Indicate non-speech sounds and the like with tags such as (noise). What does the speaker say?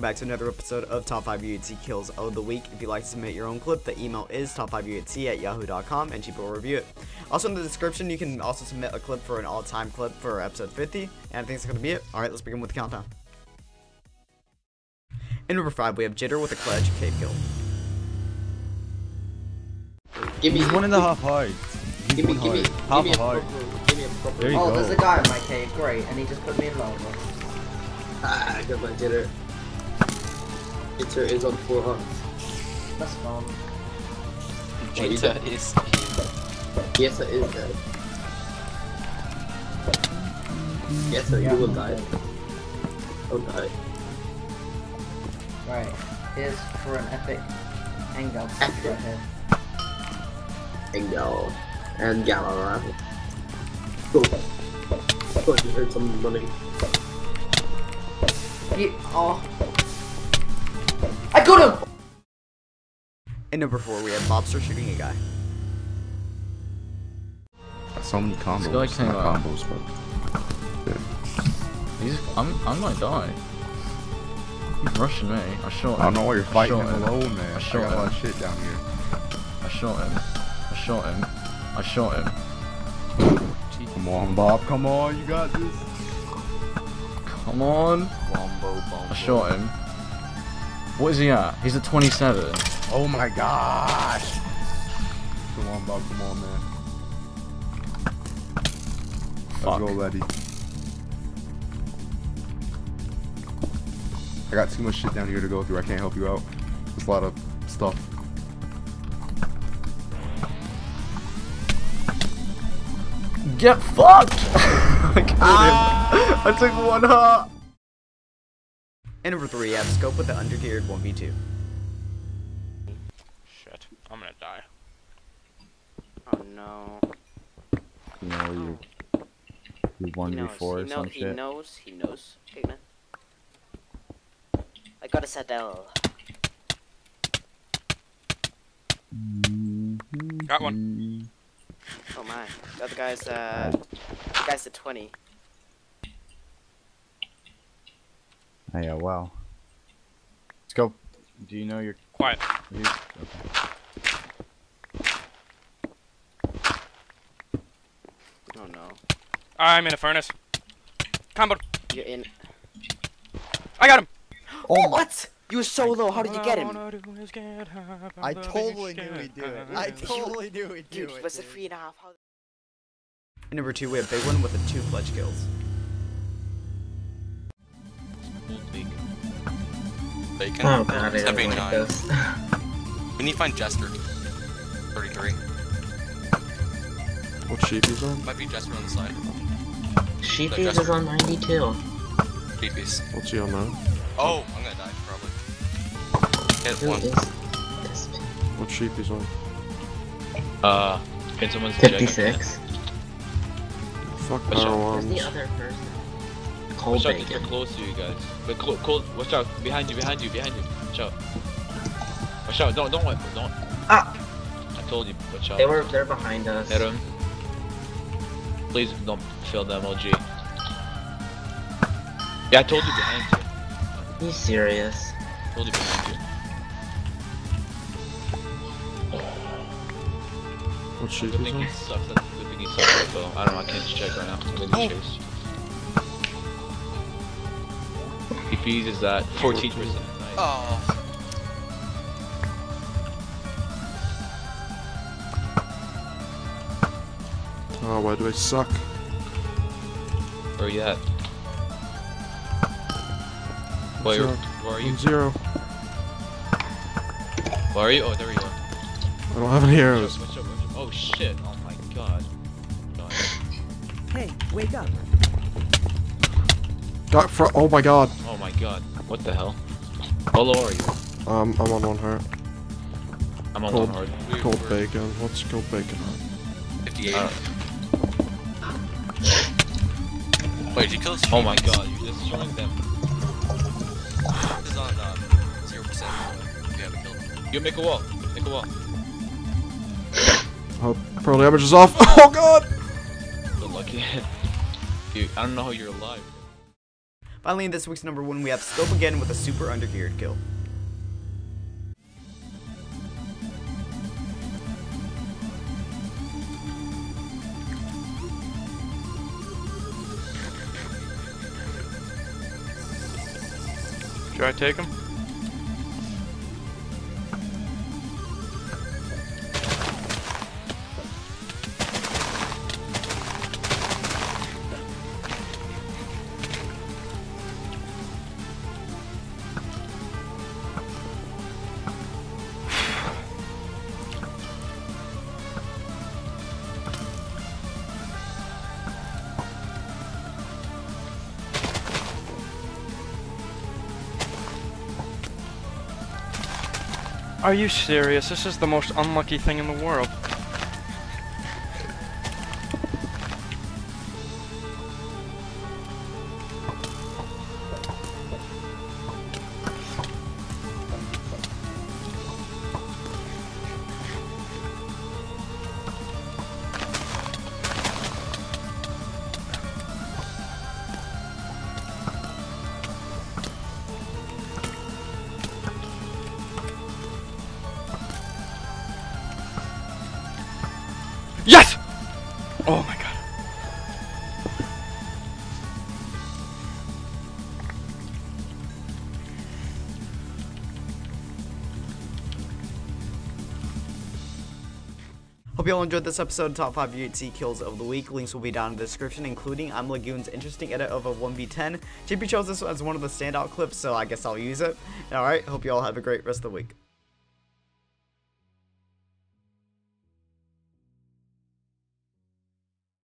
back to another episode of Top 5 UHC Kills of the Week. If you'd like to submit your own clip, the email is top5uhc at yahoo.com and Cheap will review it. Also in the description, you can also submit a clip for an all-time clip for episode 50, and I think that's going to be it. Alright, let's begin with the countdown. In number 5, we have Jitter with a clutch cave kill. Give me He's one and a half height. He's Give me, one give me, height. give me Half a a height. proper, give me a proper. There you Oh, go. there's a guy in my cave, great, and he just put me in lava. Ah, good luck, Jitter. Jitter is on four hearts. That's fun. Oh, you dead? is. Yes, it is dead. Yes, sir, Yeah. you will die. Oh, die. Right, here's for an epic angle Epic. right here. Engel. And Galera. Go. Oh, you heard someone running. You, oh. I got him! In number 4, we have Mobster shooting a guy. So many combos. guy came Not out. combos, but He's, I'm, I might die. He's rushing me. I shot him. I don't know why you're fighting him alone, man. I I, shot got a lot of shit down here. I shot him. I shot him. I shot him. Come on, Bob. Come on, you got this. Come on. Wombo bomb. I shot him. What is he at? He's at 27. Oh my gosh. Come on, Bob. Come on, man. Fuck. Let's go, Letty. I got too much shit down here to go through. I can't help you out. There's a lot of stuff. Get fucked! (laughs) I killed him. Ah! I took one heart. In number 3, we have Scope with the undergeared 1v2. Shit. I'm gonna die. Oh no. You know, you you one he knows. before he, or know, some he shit. knows. He knows. Igna. I got a saddle. Got one. Oh my. The other guy's uh. The guy's at 20. Oh, yeah, wow. Let's go. Do you know your? Quiet. you- Okay. Oh no. I'm in a furnace. Combo. You're in. I got him. Oh what? You were so low. How did you get him? I totally knew he'd do it. I totally knew he'd do Dude, it. was it dude. three and a half? How? In number 2, we have Big One with the 2 fledge kills. Bacon. Oh god, I don't 79. like this. (laughs) We need to find Jester. 33. What sheep is on? Might be Jester on the side. Sheepies is on 92. Beepies. What's he on now? Oh, I'm gonna die, probably. Hit Who one. is this? What sheep is on? Uh, can someone check? 56. Fuck What's power? Where's the other person? Cold Watch out, they're close to you guys. But close, close. Watch out, behind you, behind you, behind you. Watch out. Watch out, don't, don't, don't. Ah! I told you, watch out. They were, they're behind us. Hit him. Please don't fail the MLG. Yeah, I told you behind you. You serious? I told you behind you. What sheep Good is thing on? he sucks at, good thing he sucks at though. I don't know, I can't check right now. I'm gonna chase. PPs is at 14%. Nice. Oh. Oh, why do I suck? Where are you at? Where, Zero. where are you? I'm zero. Where are you? Oh, there you are. I don't have any Watch arrows. out, watch out, watch out. Oh shit! Oh my god. God. Hey, wake up. Got fr- oh my god. Oh my god. What the hell? How low are you? Um, I'm on one heart. I'm on Cold. one hard. We- Cold we're bacon. What's cold bacon on? 58. Uh, Wait, did you kill his oh my god, you're destroying them. This is on um, 0%. If you haven't killed him. You make a wall. Make a wall. Oh, pearl damage is off. (laughs) Oh god! Good luck. (laughs) Dude, I don't know how you're alive. Finally, in this week's number one, we have Scope again with a super undergeared kill. Should I take him? Are you serious? This is the most unlucky thing in the world. Hope you all enjoyed this episode of Top 5 UHC Kills of the Week. Links will be down in the description, including I'm Lagoon's interesting edit of a 1v10. JP chose this as one of the standout clips, so I guess I'll use it. Alright, hope you all have a great rest of the week.